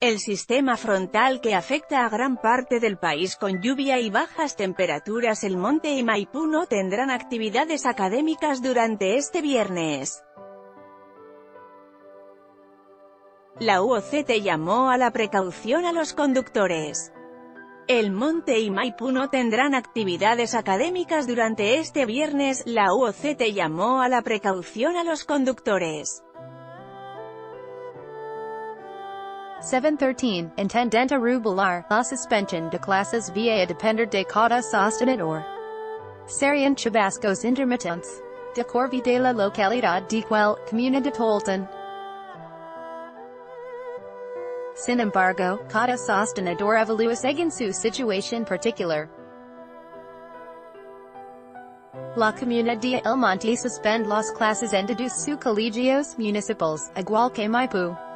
El sistema frontal que afecta a gran parte del país con lluvia y bajas temperaturas el Monte y Maipú no tendrán actividades académicas durante este viernes. La UOCT llamó a la precaución a los conductores. El Monte y Maipú no tendrán actividades académicas durante este viernes, la UOCT llamó a la precaución a los conductores. 713, Intendente Rubilar, la suspension de clases via depender de cada sostenedor. Serian Chabascos intermitentes. De Corvi de la localidad de Quel, Comuna de Tolton. Sin embargo, cada sostenedor evalúa según su situación particular. La Comuna de El Monte suspend las clases en todos sus colegios municipales, igual que Maipú.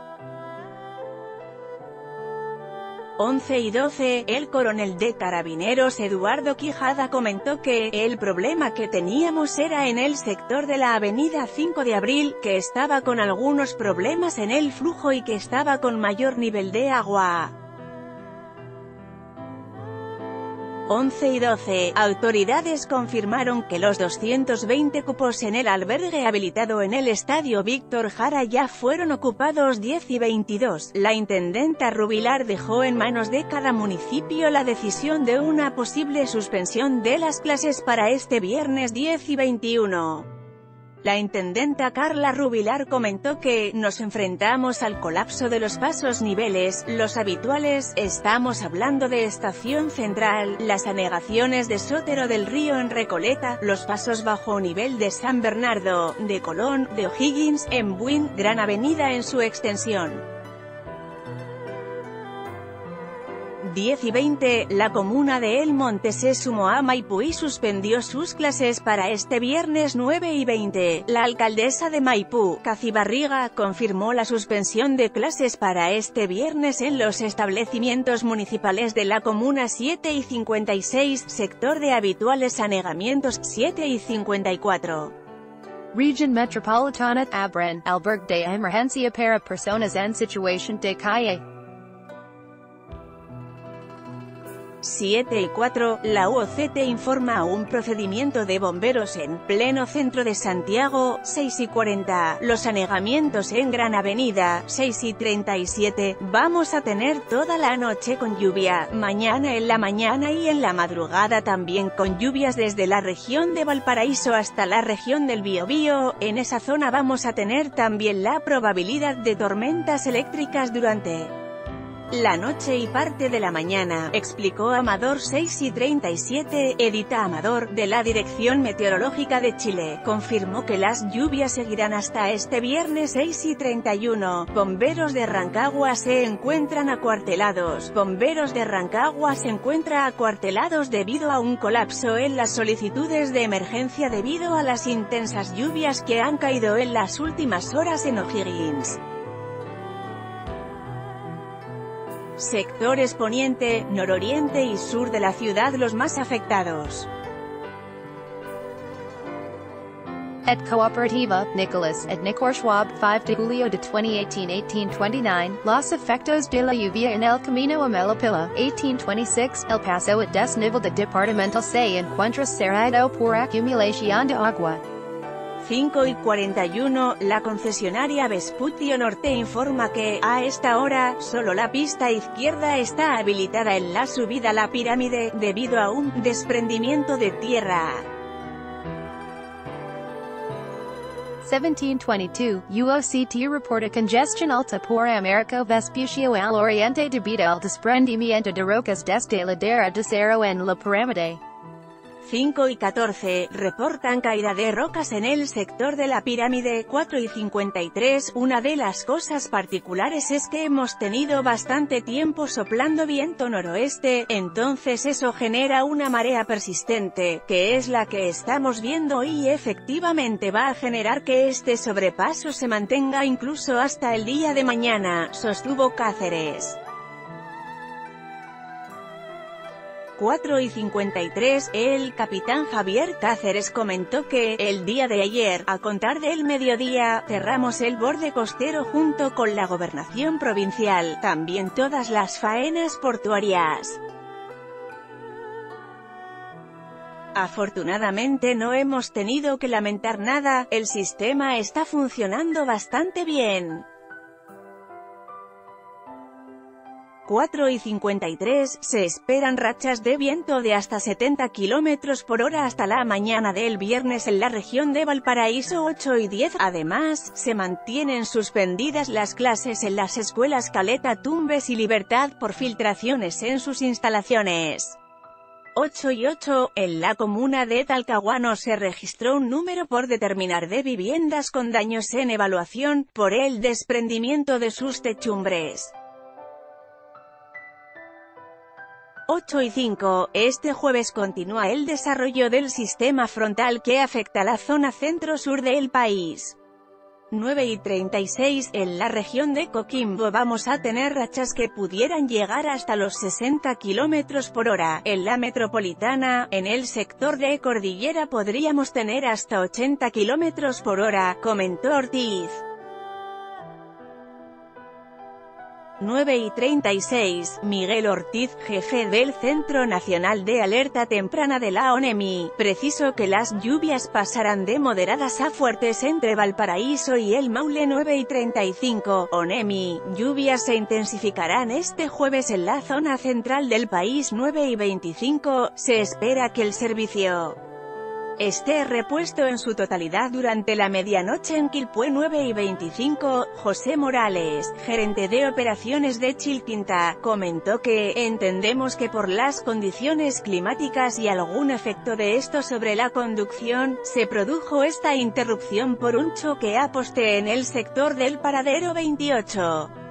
11 y 12, el coronel de carabineros Eduardo Quijada comentó que, el problema que teníamos era en el sector de la avenida 5 de abril, que estaba con algunos problemas en el flujo y que estaba con mayor nivel de agua. 11 y 12, autoridades confirmaron que los 220 cupos en el albergue habilitado en el estadio Víctor Jara ya fueron ocupados 10 y 22. La intendenta Rubilar dejó en manos de cada municipio la decisión de una posible suspensión de las clases para este viernes 10 y 21. La intendenta Carla Rubilar comentó que, nos enfrentamos al colapso de los pasos niveles, los habituales, estamos hablando de Estación Central, las anegaciones de Sotero del Río en Recoleta, los pasos bajo nivel de San Bernardo, de Colón, de O'Higgins, en Buin, Gran Avenida en su extensión. 10 y 20, la comuna de El Monte se sumó a Maipú y suspendió sus clases para este viernes 9 y 20. La alcaldesa de Maipú, Cacibarriga, confirmó la suspensión de clases para este viernes en los establecimientos municipales de la comuna 7 y 56, sector de habituales anegamientos 7 y 54. Region Metropolitana, Abren, Alberg de Emergencia para Personas en Situación de Calle. 7 y 4, la UOCT informa un procedimiento de bomberos en pleno centro de Santiago, 6 y 40, los anegamientos en Gran Avenida, 6 y 37, vamos a tener toda la noche con lluvia, mañana en la mañana y en la madrugada también con lluvias desde la región de Valparaíso hasta la región del Biobío, en esa zona vamos a tener también la probabilidad de tormentas eléctricas durante la noche y parte de la mañana, explicó Amador 6 y 37, Edita Amador, de la Dirección Meteorológica de Chile, confirmó que las lluvias seguirán hasta este viernes 6 y 31. Bomberos de Rancagua se encuentran acuartelados. Bomberos de Rancagua se encuentra acuartelados debido a un colapso en las solicitudes de emergencia debido a las intensas lluvias que han caído en las últimas horas en O'Higgins. Sectores poniente, nororiente y sur de la ciudad los más afectados. Et Cooperativa, Nicholas, et Nicor Schwab, 5 de julio de 2018-1829, Los efectos de la lluvia en el camino a Melipilla, 1826, El Paso et desnivel de departamental se encuentra cerrado por acumulación de agua. 5 y 41, la concesionaria Vesputio Norte informa que, a esta hora, solo la pista izquierda está habilitada en la subida a la pirámide, debido a un desprendimiento de tierra. 1722, UOCT reporta congestion alta por America Vespucio al oriente debido al desprendimiento de rocas desde la ladera de Cerro en la pirámide. 5 y 14, reportan caída de rocas en el sector de la pirámide, 4 y 53, una de las cosas particulares es que hemos tenido bastante tiempo soplando viento noroeste, entonces eso genera una marea persistente, que es la que estamos viendo y efectivamente va a generar que este sobrepaso se mantenga incluso hasta el día de mañana, sostuvo Cáceres. 4 y 53, el capitán Javier Cáceres comentó que, el día de ayer, a contar del mediodía, cerramos el borde costero junto con la gobernación provincial, también todas las faenas portuarias. Afortunadamente no hemos tenido que lamentar nada, el sistema está funcionando bastante bien. 4 y 53, se esperan rachas de viento de hasta 70 km por hora hasta la mañana del viernes en la región de Valparaíso 8 y 10. Además, se mantienen suspendidas las clases en las escuelas Caleta Tumbes y Libertad por filtraciones en sus instalaciones. 8 y 8, en la comuna de Talcahuano se registró un número por determinar de viviendas con daños en evaluación, por el desprendimiento de sus techumbres. 8 y 5, este jueves continúa el desarrollo del sistema frontal que afecta la zona centro-sur del país. 9 y 36, en la región de Coquimbo vamos a tener rachas que pudieran llegar hasta los 60 km por hora, en la metropolitana, en el sector de Cordillera podríamos tener hasta 80 km por hora, comentó Ortiz. 9 y 36, Miguel Ortiz, jefe del Centro Nacional de Alerta Temprana de la ONEMI, preciso que las lluvias pasarán de moderadas a fuertes entre Valparaíso y el Maule. 9 y 35, ONEMI, lluvias se intensificarán este jueves en la zona central del país. 9 y 25, se espera que el servicio esté repuesto en su totalidad durante la medianoche en Quilpué 9 y 25, José Morales, gerente de operaciones de Chilquinta, comentó que, entendemos que por las condiciones climáticas y algún efecto de esto sobre la conducción, se produjo esta interrupción por un choque a poste en el sector del paradero 28.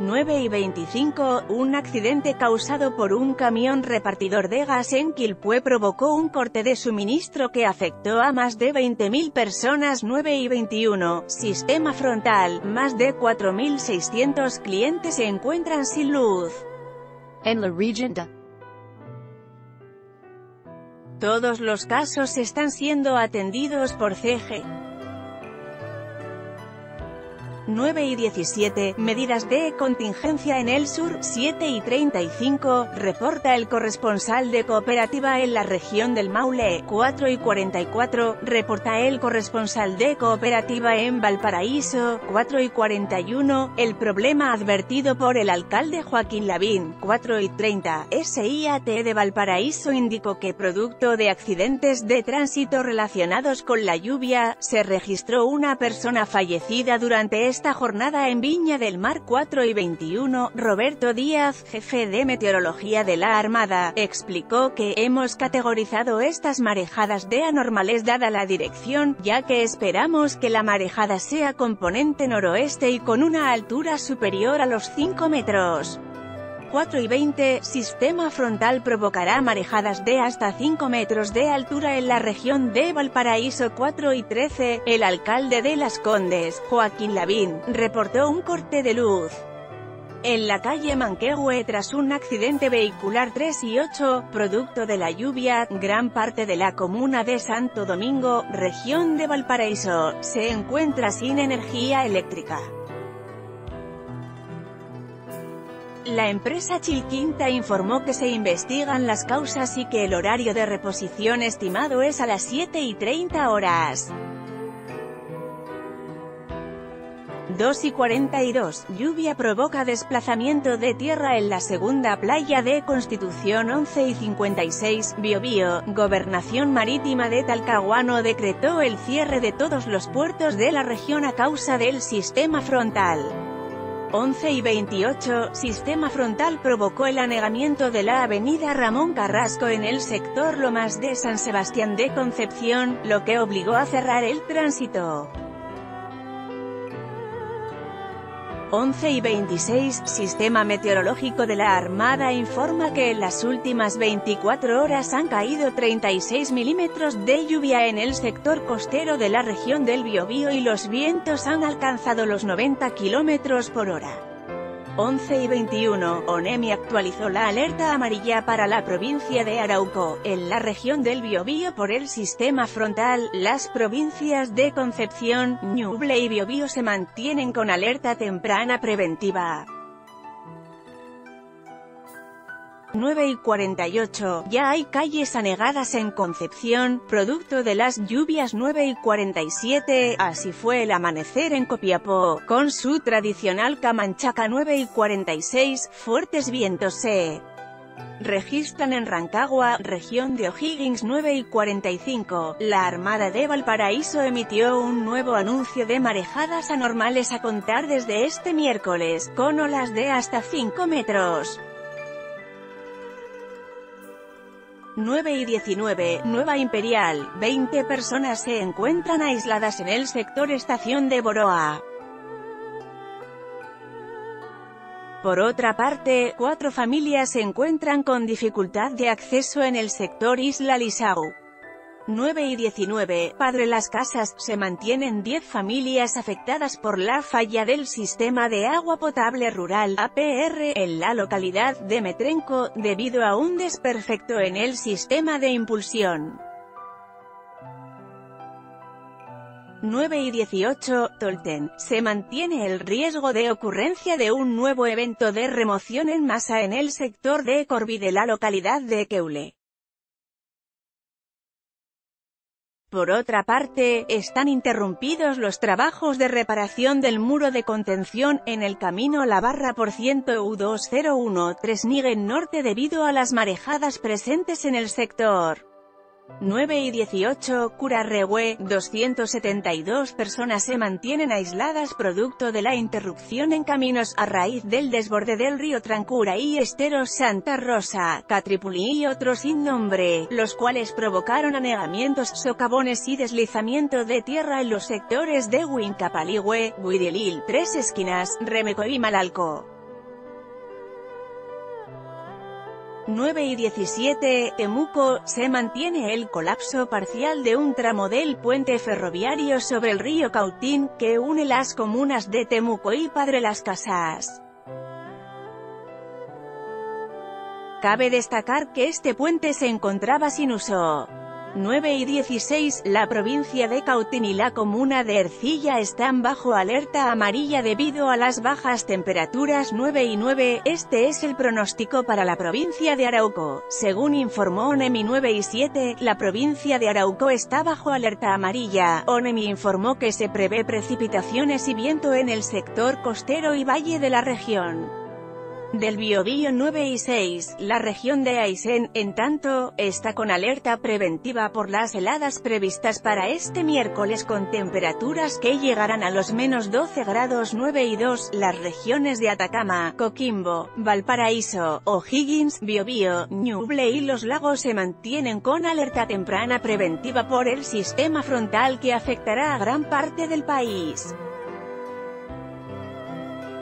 9 y 25, un accidente causado por un camión repartidor de gas en Quilpué provocó un corte de suministro que afectó a más de 20.000 personas 9 y 21, sistema frontal, más de 4.600 clientes se encuentran sin luz. En la región Todos los casos están siendo atendidos por CG. 9 y 17, medidas de contingencia en el sur, 7 y 35, reporta el corresponsal de cooperativa en la región del Maule, 4 y 44, reporta el corresponsal de cooperativa en Valparaíso, 4 y 41, el problema advertido por el alcalde Joaquín Lavín, 4 y 30, SIAT de Valparaíso indicó que producto de accidentes de tránsito relacionados con la lluvia, se registró una persona fallecida durante esta jornada en Viña del Mar 4 y 21, Roberto Díaz, jefe de meteorología de la Armada, explicó que hemos categorizado estas marejadas de anormales dada la dirección, ya que esperamos que la marejada sea componente noroeste y con una altura superior a los 5 metros. 4 y 20, sistema frontal provocará marejadas de hasta 5 metros de altura en la región de Valparaíso 4 y 13, el alcalde de Las Condes, Joaquín Lavín, reportó un corte de luz. En la calle Manquehue tras un accidente vehicular 3 y 8, producto de la lluvia, gran parte de la comuna de Santo Domingo, región de Valparaíso, se encuentra sin energía eléctrica. La empresa Chilquinta informó que se investigan las causas y que el horario de reposición estimado es a las 7 y 30 horas. 2 y 42, lluvia provoca desplazamiento de tierra en la segunda playa de Constitución 11 y 56, Biobío, Gobernación Marítima de Talcahuano decretó el cierre de todos los puertos de la región a causa del sistema frontal. 11 y 28, sistema frontal provocó el anegamiento de la avenida Ramón Carrasco en el sector Lomas de San Sebastián de Concepción, lo que obligó a cerrar el tránsito. 11 y 26, Sistema Meteorológico de la Armada informa que en las últimas 24 horas han caído 36 milímetros de lluvia en el sector costero de la región del Biobío y los vientos han alcanzado los 90 kilómetros por hora. 11 y 21, ONEMI actualizó la alerta amarilla para la provincia de Arauco, en la región del Biobío por el sistema frontal, las provincias de Concepción, Ñuble y Biobío se mantienen con alerta temprana preventiva. 9 y 48, ya hay calles anegadas en Concepción, producto de las lluvias 9 y 47, así fue el amanecer en Copiapó, con su tradicional Camanchaca 9 y 46, fuertes vientos se registran en Rancagua, región de O'Higgins 9 y 45, la Armada de Valparaíso emitió un nuevo anuncio de marejadas anormales a contar desde este miércoles, con olas de hasta 5 metros. 9 y 19, Nueva Imperial, 20 personas se encuentran aisladas en el sector estación de Boroa. Por otra parte, cuatro familias se encuentran con dificultad de acceso en el sector Isla Lisau. 9 y 19, Padre Las Casas, se mantienen 10 familias afectadas por la falla del sistema de agua potable rural APR en la localidad de Metrenco, debido a un desperfecto en el sistema de impulsión. 9 y 18, Tolten, se mantiene el riesgo de ocurrencia de un nuevo evento de remoción en masa en el sector de Corvi de la localidad de Keule. Por otra parte, están interrumpidos los trabajos de reparación del muro de contención en el camino La Barra por ciento U2013 Nigen Norte debido a las marejadas presentes en el sector. 9 y 18, Curarrehue, 272 personas se mantienen aisladas producto de la interrupción en caminos a raíz del desborde del río Trancura y Esteros Santa Rosa, Catripulí y otros sin nombre, los cuales provocaron anegamientos, socavones y deslizamiento de tierra en los sectores de Huincapaligüe, Huidilil, Tres Esquinas, Remeco y Malalco. 9 y 17, Temuco, se mantiene el colapso parcial de un tramo del puente ferroviario sobre el río Cautín, que une las comunas de Temuco y Padre Las Casas. Cabe destacar que este puente se encontraba sin uso. 9 y 16, la provincia de Cautín y la comuna de Ercilla están bajo alerta amarilla debido a las bajas temperaturas 9 y 9, este es el pronóstico para la provincia de Arauco. Según informó ONEMI 9 y 7, la provincia de Arauco está bajo alerta amarilla. ONEMI informó que se prevé precipitaciones y viento en el sector costero y valle de la región. Del Biobío 9 y 6, la región de Aysén, en tanto, está con alerta preventiva por las heladas previstas para este miércoles con temperaturas que llegarán a los menos 12 grados 9 y 2, las regiones de Atacama, Coquimbo, Valparaíso, O'Higgins, Biobío, Ñuble y los lagos se mantienen con alerta temprana preventiva por el sistema frontal que afectará a gran parte del país.